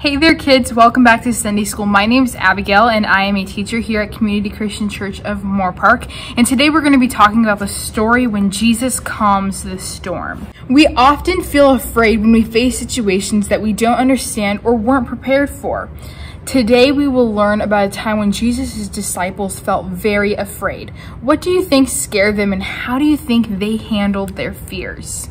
Hey there kids, welcome back to Sunday School. My name is Abigail and I am a teacher here at Community Christian Church of Moorpark. And today we're going to be talking about the story when Jesus calms the storm. We often feel afraid when we face situations that we don't understand or weren't prepared for. Today we will learn about a time when Jesus' disciples felt very afraid. What do you think scared them and how do you think they handled their fears?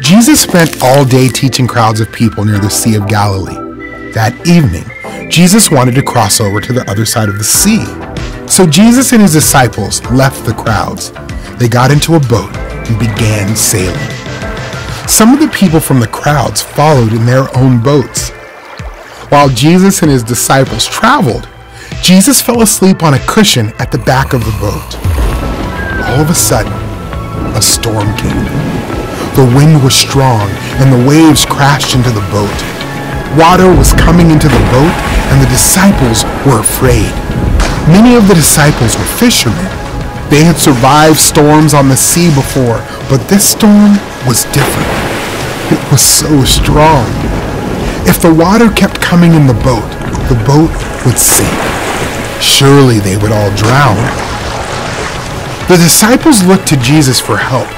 Jesus spent all day teaching crowds of people near the Sea of Galilee. That evening, Jesus wanted to cross over to the other side of the sea. So Jesus and his disciples left the crowds. They got into a boat and began sailing. Some of the people from the crowds followed in their own boats. While Jesus and his disciples traveled, Jesus fell asleep on a cushion at the back of the boat. All of a sudden, a storm came. The wind was strong and the waves crashed into the boat. Water was coming into the boat and the disciples were afraid. Many of the disciples were fishermen. They had survived storms on the sea before, but this storm was different. It was so strong. If the water kept coming in the boat, the boat would sink. Surely they would all drown. The disciples looked to Jesus for help,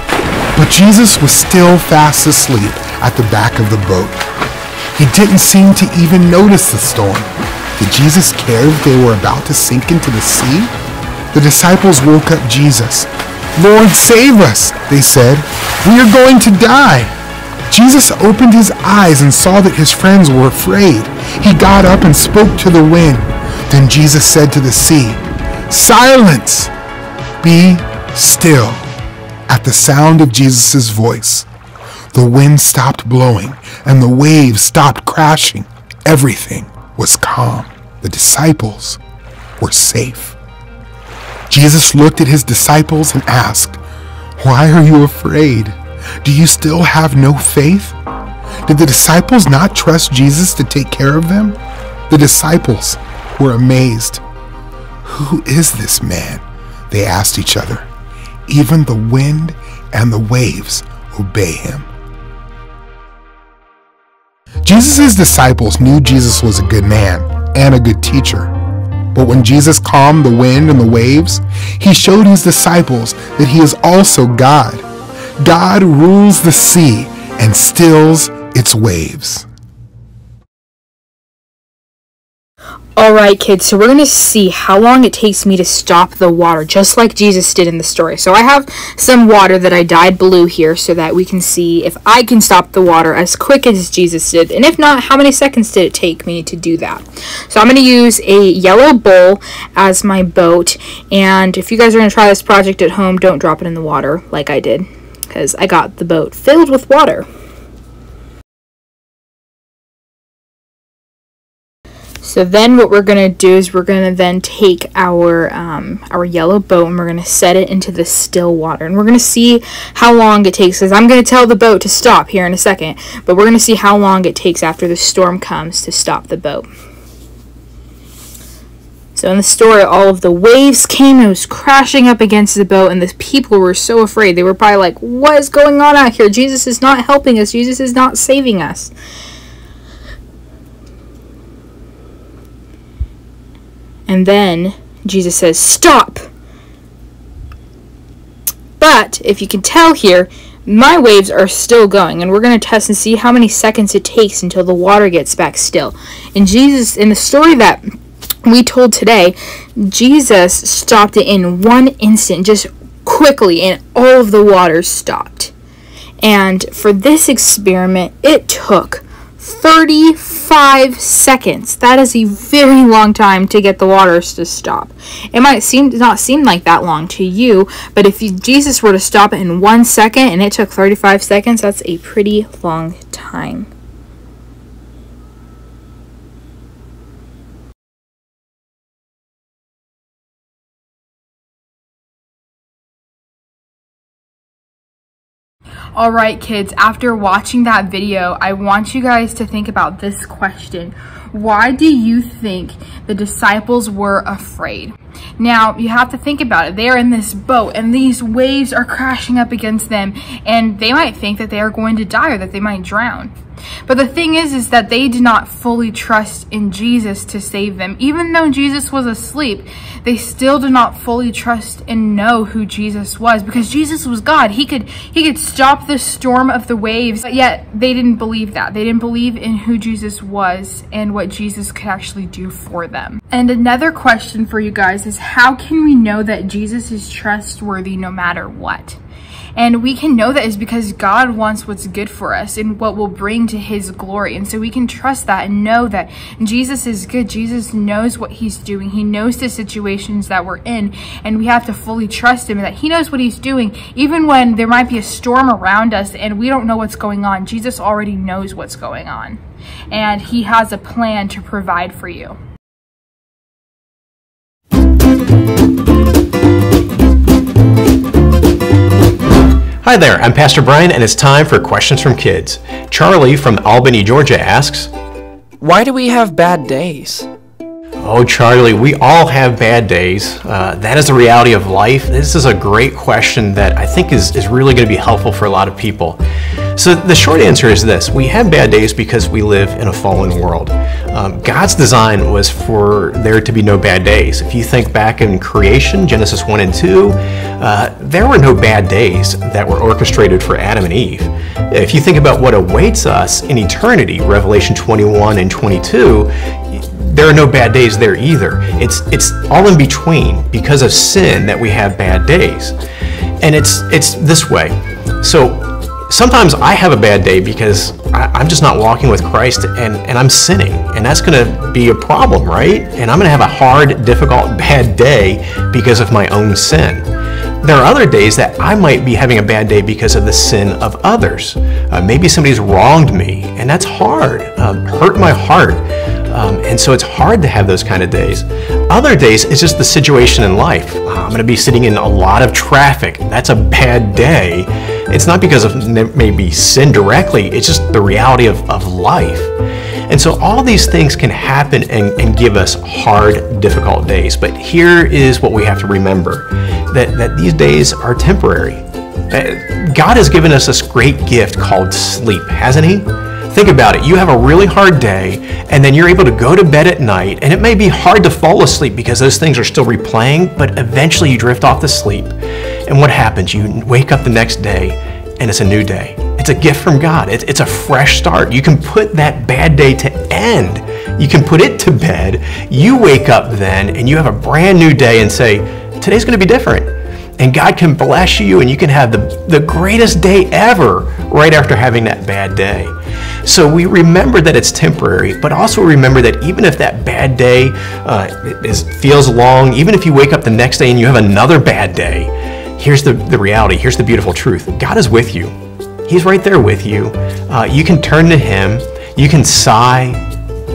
but Jesus was still fast asleep at the back of the boat. He didn't seem to even notice the storm. Did Jesus care if they were about to sink into the sea? The disciples woke up Jesus. Lord, save us, they said. We are going to die. Jesus opened his eyes and saw that his friends were afraid. He got up and spoke to the wind. Then Jesus said to the sea, Silence! Be still. At the sound of Jesus' voice, the wind stopped blowing and the waves stopped crashing. Everything was calm. The disciples were safe. Jesus looked at his disciples and asked, Why are you afraid? Do you still have no faith? Did the disciples not trust Jesus to take care of them? The disciples were amazed. Who is this man? They asked each other. Even the wind and the waves obey him. Jesus' disciples knew Jesus was a good man and a good teacher. But when Jesus calmed the wind and the waves, he showed his disciples that he is also God. God rules the sea and stills its waves. Alright kids, so we're going to see how long it takes me to stop the water, just like Jesus did in the story. So I have some water that I dyed blue here so that we can see if I can stop the water as quick as Jesus did. And if not, how many seconds did it take me to do that? So I'm going to use a yellow bowl as my boat. And if you guys are going to try this project at home, don't drop it in the water like I did. Because I got the boat filled with water. So then what we're going to do is we're going to then take our um, our yellow boat and we're going to set it into the still water. And we're going to see how long it takes. Because I'm going to tell the boat to stop here in a second. But we're going to see how long it takes after the storm comes to stop the boat. So in the story, all of the waves came and was crashing up against the boat, and the people were so afraid. They were probably like, What is going on out here? Jesus is not helping us. Jesus is not saving us. And then Jesus says, Stop! But if you can tell here, my waves are still going, and we're going to test and see how many seconds it takes until the water gets back still. And Jesus, in the story that we told today, Jesus stopped it in one instant, just quickly, and all of the water stopped. And for this experiment, it took 35 seconds. That is a very long time to get the waters to stop. It might seem not seem like that long to you, but if you, Jesus were to stop it in one second and it took 35 seconds, that's a pretty long time. Alright kids, after watching that video, I want you guys to think about this question. Why do you think the disciples were afraid? Now, you have to think about it. They're in this boat and these waves are crashing up against them and they might think that they are going to die or that they might drown. But the thing is, is that they did not fully trust in Jesus to save them. Even though Jesus was asleep, they still did not fully trust and know who Jesus was because Jesus was God. He could, he could stop the storm of the waves, but yet they didn't believe that. They didn't believe in who Jesus was and what Jesus could actually do for them. And another question for you guys is how can we know that Jesus is trustworthy no matter what? And we can know that is because God wants what's good for us and what will bring to his glory. And so we can trust that and know that Jesus is good. Jesus knows what he's doing. He knows the situations that we're in and we have to fully trust him that he knows what he's doing. Even when there might be a storm around us and we don't know what's going on, Jesus already knows what's going on. And he has a plan to provide for you. Hi there, I'm Pastor Brian, and it's time for questions from kids. Charlie from Albany, Georgia asks Why do we have bad days? Oh, Charlie, we all have bad days. Uh, that is the reality of life. This is a great question that I think is, is really going to be helpful for a lot of people. So, the short answer is this we have bad days because we live in a fallen world. Um, God's design was for there to be no bad days. If you think back in creation, Genesis 1 and 2, uh, there were no bad days that were orchestrated for Adam and Eve. If you think about what awaits us in eternity, Revelation 21 and 22, there are no bad days there either. It's it's all in between because of sin that we have bad days. And it's it's this way. So sometimes I have a bad day because I, am just not walking with Christ and, and I'm sinning. And that's going to be a problem, right? And I'm going to have a hard, difficult, bad day because of my own sin. There are other days that I might be having a bad day because of the sin of others. Uh, maybe somebody's wronged me, and that's hard, um, hurt my heart. Um, and so it's hard to have those kind of days. Other days, it's just the situation in life. Uh, I'm going to be sitting in a lot of traffic. That's a bad day. It's not because of maybe sin directly, it's just the reality of, of life. And so all these things can happen and, and give us hard, difficult days. But here is what we have to remember that, that these days are temporary. Uh, God has given us this great gift called sleep, hasn't He? Think about it. You have a really hard day, and then you're able to go to bed at night, and it may be hard to fall asleep because those things are still replaying, but eventually you drift off to sleep. And what happens? You wake up the next day, and it's a new day. It's a gift from God. It's a fresh start. You can put that bad day to end. You can put it to bed. You wake up then, and you have a brand new day and say, Today's going to be different and God can bless you and you can have the, the greatest day ever right after having that bad day. So we remember that it's temporary, but also remember that even if that bad day uh, is, feels long, even if you wake up the next day and you have another bad day, here's the, the reality, here's the beautiful truth God is with you. He's right there with you. Uh, you can turn to Him, you can sigh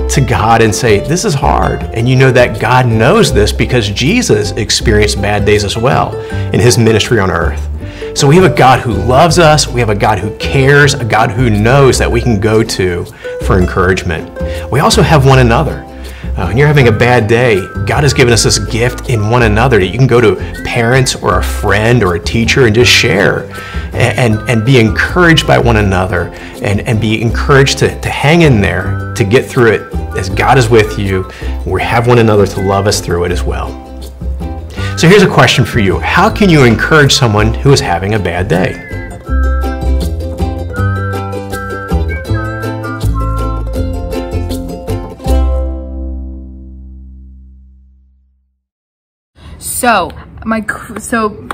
to God and say, This is hard. And you know that God knows this because Jesus experienced bad days as well in His ministry on earth. So we have a God who loves us, we have a God who cares, a God who knows that we can go to for encouragement. We also have one another. Uh, when you're having a bad day, God has given us this gift in one another that you can go to parents or a friend or a teacher and just share and, and, and be encouraged by one another and, and be encouraged to, to hang in there to get through it as God is with you. We have one another to love us through it as well. So here's a question for you How can you encourage someone who is having a bad day? So, my so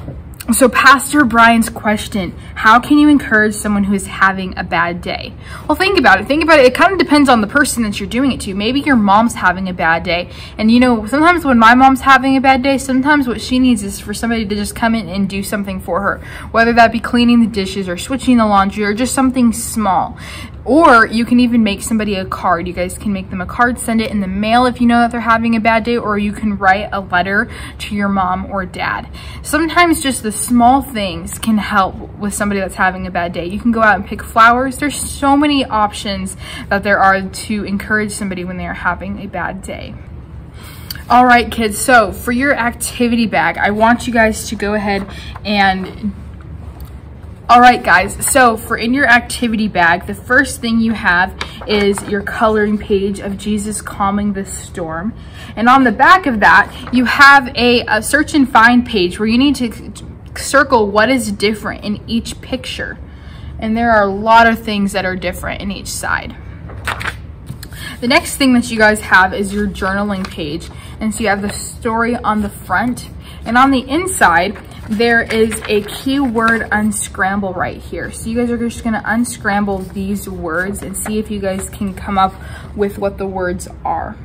so, Pastor Brian's question How can you encourage someone who is having a bad day? Well, think about it. Think about it. It kind of depends on the person that you're doing it to. Maybe your mom's having a bad day. And, you know, sometimes when my mom's having a bad day, sometimes what she needs is for somebody to just come in and do something for her, whether that be cleaning the dishes or switching the laundry or just something small Or you can even make somebody a card. You guys can make them a card, send it in the mail if you know that they're having a bad day, or you can write a letter to your mom or dad. Sometimes just the small things can help with somebody that's having a bad day. You can go out and pick flowers. There's so many options that there are to encourage somebody when they are having a bad day. All right, kids, so for your activity bag, I want you guys to go ahead and all right, guys, so for in your activity bag, the first thing you have is your coloring page of Jesus calming the storm. And on the back of that, you have a, a search and find page where you need to circle what is different in each picture. And there are a lot of things that are different in each side. The next thing that you guys have is your journaling page. And so you have the story on the front. And on the inside, there is a keyword unscramble right here. So you guys are just gonna unscramble these words and see if you guys can come up with what the words are.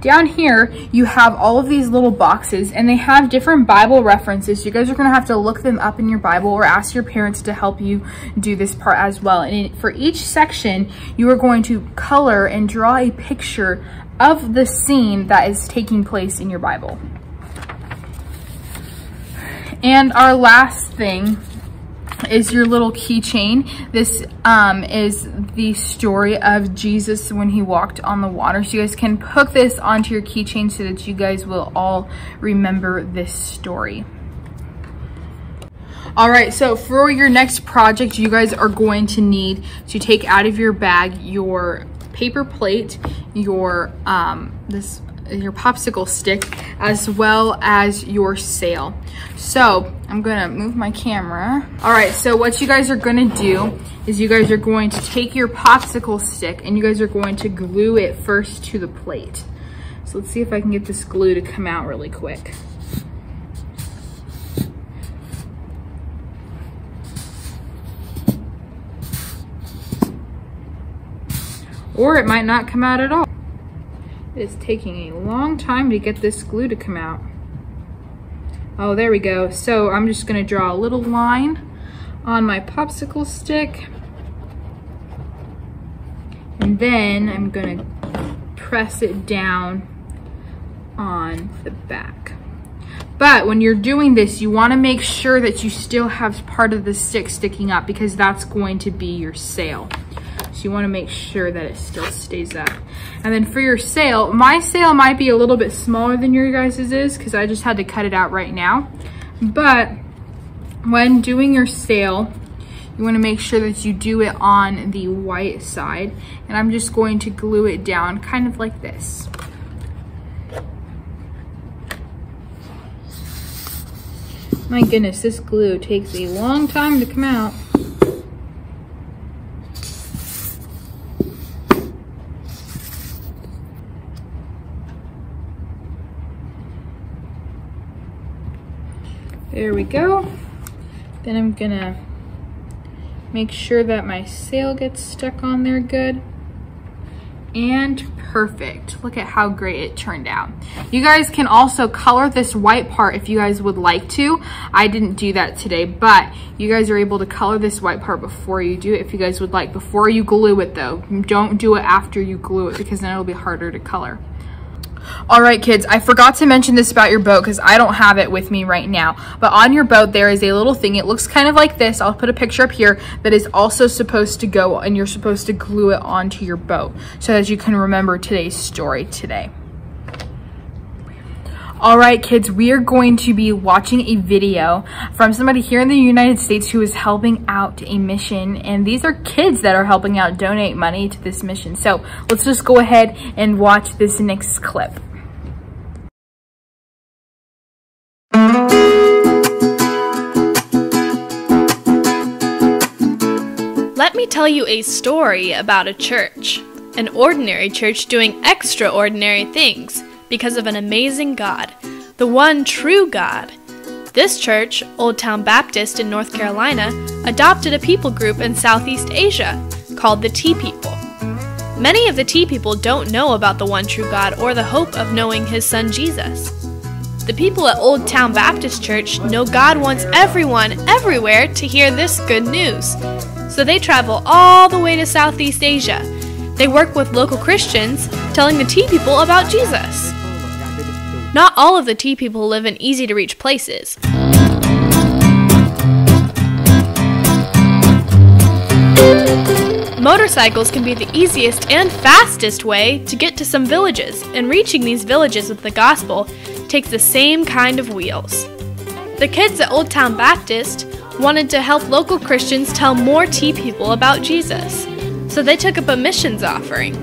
Down here, you have all of these little boxes and they have different Bible references. You guys are gonna have to look them up in your Bible or ask your parents to help you do this part as well. And for each section, you are going to color and draw a picture of the scene that is taking place in your Bible. And our last thing is your little keychain. This um, is the story of Jesus when he walked on the water. So you guys can hook this onto your keychain so that you guys will all remember this story. All right, so for your next project, you guys are going to need to take out of your bag your paper plate, your um, this your popsicle stick as well as your sail. So I'm gonna move my camera. All right, so what you guys are gonna do is you guys are going to take your popsicle stick and you guys are going to glue it first to the plate. So let's see if I can get this glue to come out really quick. Or it might not come out at all. It is taking a long time to get this glue to come out. Oh, there we go. So I'm just gonna draw a little line on my popsicle stick. And then I'm gonna press it down on the back. But when you're doing this, you wanna make sure that you still have part of the stick sticking up because that's going to be your sail. You wanna make sure that it still stays up. And then for your sail, my sail might be a little bit smaller than your guys's is because I just had to cut it out right now. But when doing your sail, you wanna make sure that you do it on the white side. And I'm just going to glue it down kind of like this. My goodness, this glue takes a long time to come out. There we go. Then I'm gonna make sure that my sail gets stuck on there good. And perfect. Look at how great it turned out. You guys can also color this white part if you guys would like to. I didn't do that today, but you guys are able to color this white part before you do it if you guys would like. Before you glue it though. Don't do it after you glue it because then it'll be harder to color. All right, kids, I forgot to mention this about your boat because I don't have it with me right now. But on your boat, there is a little thing. It looks kind of like this. I'll put a picture up here that is also supposed to go and you're supposed to glue it onto your boat so that you can remember today's story today. All right, kids, we are going to be watching a video from somebody here in the United States who is helping out a mission. And these are kids that are helping out donate money to this mission. So let's just go ahead and watch this next clip. Let me tell you a story about a church. An ordinary church doing extraordinary things because of an amazing God, the one true God. This church, Old Town Baptist in North Carolina, adopted a people group in Southeast Asia called the Tea People. Many of the Tea People don't know about the one true God or the hope of knowing His Son Jesus. The people at Old Town Baptist Church know God wants everyone, everywhere, to hear this good news. So they travel all the way to Southeast Asia. They work with local Christians, telling the tea people about Jesus. Not all of the tea people live in easy to reach places. Motorcycles can be the easiest and fastest way to get to some villages, and reaching these villages with the gospel takes the same kind of wheels. The kids at Old Town Baptist wanted to help local Christians tell more tea people about Jesus, so they took up a missions offering.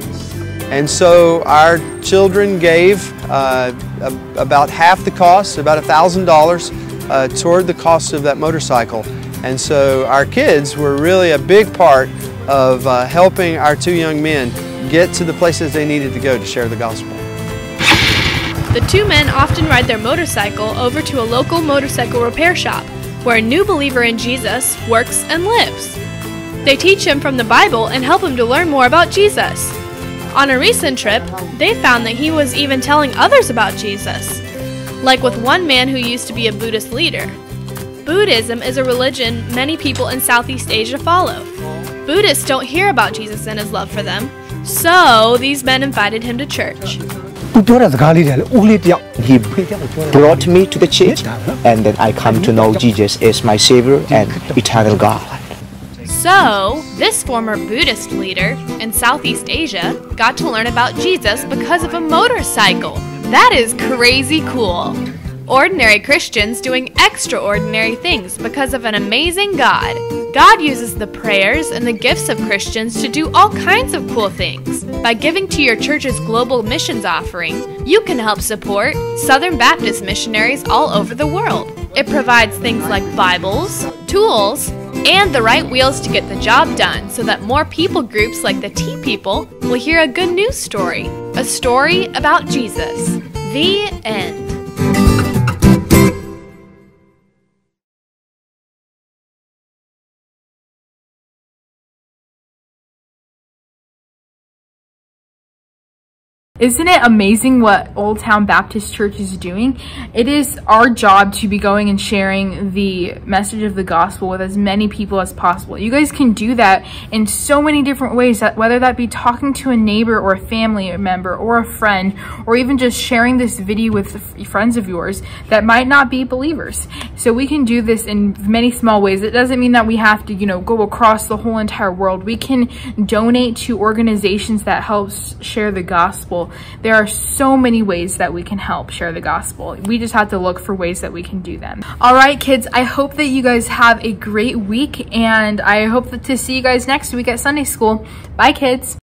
And so our children gave about half the cost, about $1,000, uh, toward the cost of that motorcycle. And so our kids were really a big part of uh, helping our two young men get to the places they needed to go to share the gospel. The two men often ride their motorcycle over to a local motorcycle repair shop where a new believer in Jesus works and lives. They teach him from the Bible and help him to learn more about Jesus. On a recent trip, they found that he was even telling others about Jesus, like with one man who used to be a Buddhist leader. Buddhism is a religion many people in Southeast Asia follow. Buddhists don't hear about Jesus and his love for them, so these men invited him to church. He brought me to the church, and then I come to know Jesus as my Savior and eternal God. So, this former Buddhist leader in Southeast Asia got to learn about Jesus because of a motorcycle. That is crazy cool. Ordinary Christians doing extraordinary things because of an amazing God. God uses the prayers and the gifts of Christians to do all kinds of cool things. By giving to your church's global missions offering, you can help support Southern Baptist missionaries all over the world. It provides things like Bibles, tools, and the right wheels to get the job done so that more people groups like the Tea People will hear a good news story. A story about Jesus. The end. Isn't it amazing what Old Town Baptist Church is doing? It is our job to be going and sharing the message of the gospel with as many people as possible. You guys can do that in so many different ways, that whether that be talking to a neighbor or a family member or a friend, or even just sharing this video with friends of yours that might not be believers. So we can do this in many small ways. It doesn't mean that we have to, you know, go across the whole entire world. We can donate to organizations that helps share the gospel there are so many ways that we can help share the gospel. We just have to look for ways that we can do them. All right, kids, I hope that you guys have a great week and I hope to see you guys next week at Sunday school. Bye, kids.